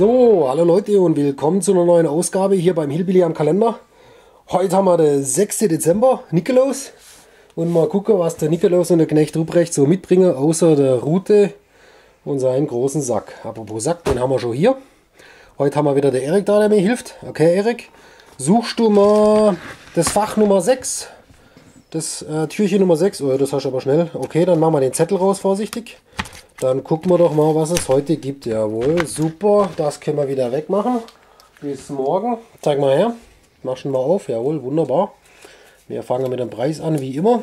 So, hallo Leute und willkommen zu einer neuen Ausgabe hier beim Hillbilly am Kalender. Heute haben wir den 6. Dezember, Nikolaus. Und mal gucken, was der Nikolaus und der Knecht Ruprecht so mitbringen, außer der Route und seinen großen Sack. Apropos Sack, den haben wir schon hier. Heute haben wir wieder den Erik da, der mir hilft. Okay, Erik, suchst du mal das Fach Nummer 6. Das äh, Türchen Nummer 6. Oh, das hast du aber schnell. Okay, dann machen wir den Zettel raus, vorsichtig. Dann gucken wir doch mal, was es heute gibt. Jawohl, super. Das können wir wieder wegmachen. Bis morgen. Zeig mal her. Maschen wir auf. Jawohl, wunderbar. Wir fangen mit dem Preis an, wie immer.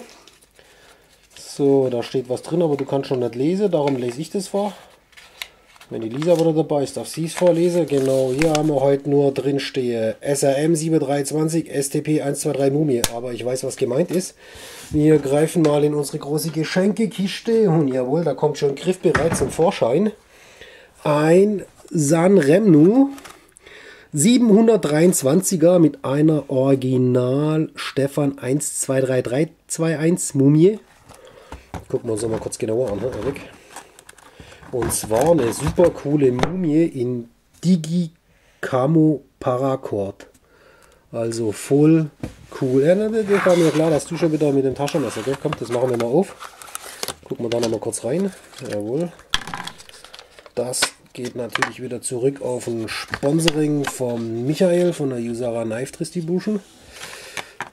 So, da steht was drin, aber du kannst schon nicht lesen. Darum lese ich das vor. Wenn die Lisa wieder dabei ist, darf sie es vorlesen. Genau, hier haben wir heute nur drin stehe SRM 7320 STP 123 Mumie. Aber ich weiß, was gemeint ist. Wir greifen mal in unsere große Geschenkekiste. Und jawohl, da kommt schon griffbereit zum Vorschein. Ein Sanremnu 723er mit einer Original Stefan 123321 Mumie. Gucken wir uns mal kurz genauer an, Erik. Und zwar eine super coole Mumie in Digi Camo Paracord. Also voll cool. Ja, das war mir klar, dass du schon wieder mit dem Taschenmesser, gell? Komm, das machen wir mal auf. Gucken wir da noch mal kurz rein. Jawohl. Das geht natürlich wieder zurück auf ein Sponsoring von Michael von der Usara Knife Distribution.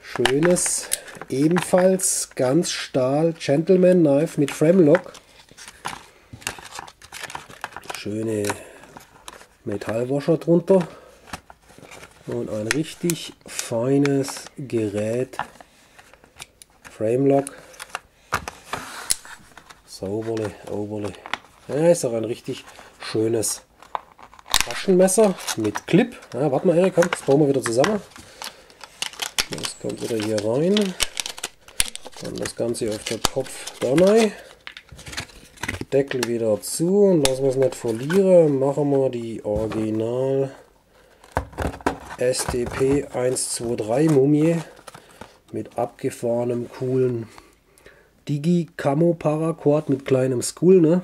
Schönes, ebenfalls ganz Stahl Gentleman Knife mit Frame Lock schöne Metallwascher drunter und ein richtig feines Gerät Framelock. Sauberle, sauberle ja, ist auch ein richtig schönes Taschenmesser mit Clip. Ja, warte mal Erik, komm, das bauen wir wieder zusammen. Das kommt wieder hier rein. Dann das Ganze auf den Kopf da rein Deckel wieder zu und lassen wir es nicht verlieren. Machen wir die Original STP 123 Mumie mit abgefahrenem coolen Digi Camo Paracord mit kleinem School. Ne?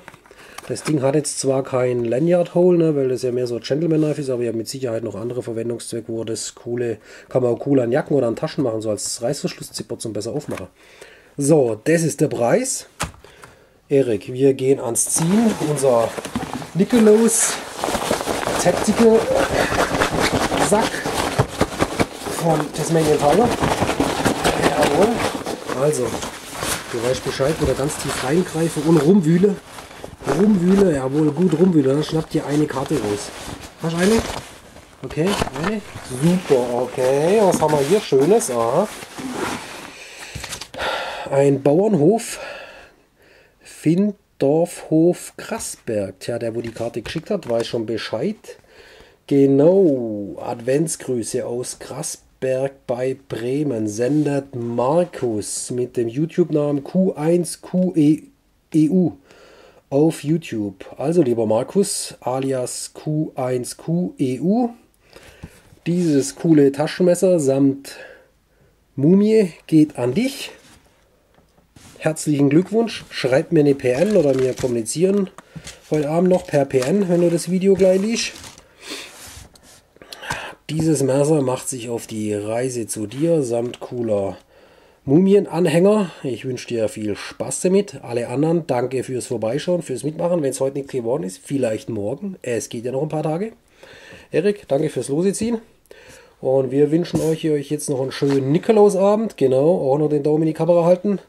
Das Ding hat jetzt zwar kein Lanyard Hole, ne, weil das ja mehr so Gentleman Knife ist, aber habt mit Sicherheit noch andere Verwendungszwecke, wo das coole, kann man auch cool an Jacken oder an Taschen machen, so als Reißverschlusszipper zum besser aufmachen. So, das ist der Preis. Erik, wir gehen ans Ziehen. Unser Nikolaus Tactical Sack von Tasmanian Tiger. Jawohl. Also, du weißt Bescheid, wieder ganz tief reingreife und rumwühle. Rumwühle, jawohl, gut rumwühle. Dann schnappt ihr eine Karte raus. Hast du eine? Okay, eine. Super, okay. Was haben wir hier? Schönes. Aha. Ein Bauernhof Findorfhof Krasberg. Tja, der, wo die Karte geschickt hat, weiß schon Bescheid. Genau, Adventsgrüße aus Krasberg bei Bremen. Sendet Markus mit dem YouTube-Namen Q1QEU auf YouTube. Also, lieber Markus, alias Q1QEU, dieses coole Taschenmesser samt Mumie geht an dich herzlichen Glückwunsch. Schreibt mir eine PN oder mir kommunizieren heute Abend noch per PN, wenn du das Video gleich liest. Dieses Messer macht sich auf die Reise zu dir samt cooler Mumienanhänger. Ich wünsche dir viel Spaß damit. Alle anderen, danke fürs Vorbeischauen, fürs Mitmachen. Wenn es heute nicht geworden ist, vielleicht morgen. Es geht ja noch ein paar Tage. Erik, danke fürs Loseziehen. Und wir wünschen euch, euch jetzt noch einen schönen Nikolausabend. Genau, auch noch den Daumen in die Kamera halten.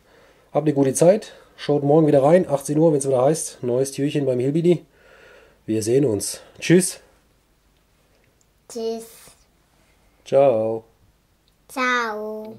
Habt eine gute Zeit. Schaut morgen wieder rein, 18 Uhr, wenn es wieder heißt. Neues Türchen beim Hillbilly. Wir sehen uns. Tschüss. Tschüss. Ciao. Ciao.